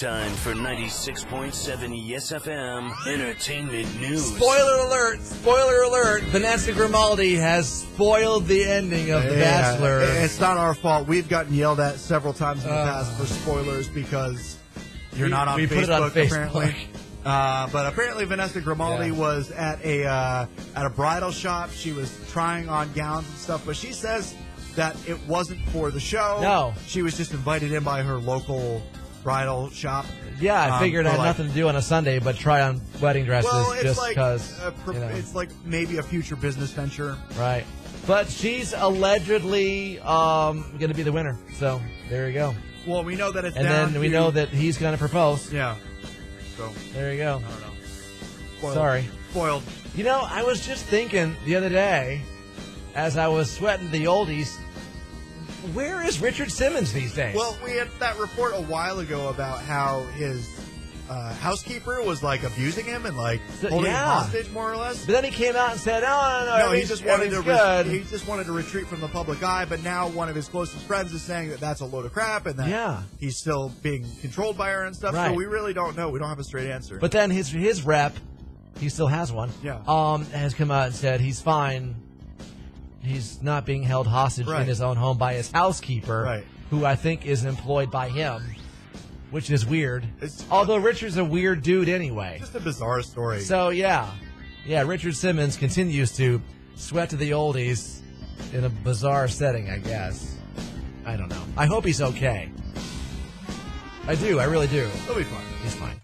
Time for 96.7 Yes FM Entertainment News. Spoiler alert! Spoiler alert! Vanessa Grimaldi has spoiled the ending of The Bachelor. It's not our fault. We've gotten yelled at several times in the Uh. past for spoilers because you're We- not on we Facebook, put it on Facebook. apparently. Uh, but apparently Vanessa Grimaldi Yeah. was at a uh, at a bridal shop. She was trying on gowns and stuff, but she says that it wasn't for the show. No. she was just invited in by her local bridal shop. yeah, I Um, figured I had like- nothing to do on a Sunday but try on wedding dresses Well, it's just like because. a pro- you know, it's like maybe a future business venture. right. But she's allegedly um, going to be the winner. So there you go. Well, we know that it's And then we know that he's going to propose. yeah. So There you go. I don't know. Spoiled. Sorry. spoiled. You know, I was just thinking the other day, as I was sweating the oldies, where is Richard Simmons these days? Well, we had that report a while ago about how his uh, housekeeper was like abusing him and like holding yeah. him hostage, more or less. but then he came out and said, "Oh no, no, No, he just wanted to re- he just wanted to retreat from the public eye. But now one of his closest friends is saying that that's a load of crap and that Yeah. he's still being controlled by her and stuff. Right. So we really don't know. We don't have a straight answer. But then his his rep, he still has one. Yeah. Um, has come out and said he's fine. He's not being held hostage Right. in his own home by his housekeeper, Right. who I think is employed by him, which is weird. It's- Although Richard's a weird dude anyway. just a bizarre story. So yeah, yeah. Richard Simmons continues to sweat to the oldies in a bizarre setting. I guess. I don't know. I hope he's okay. I do. I really do. He'll be fine. He's fine.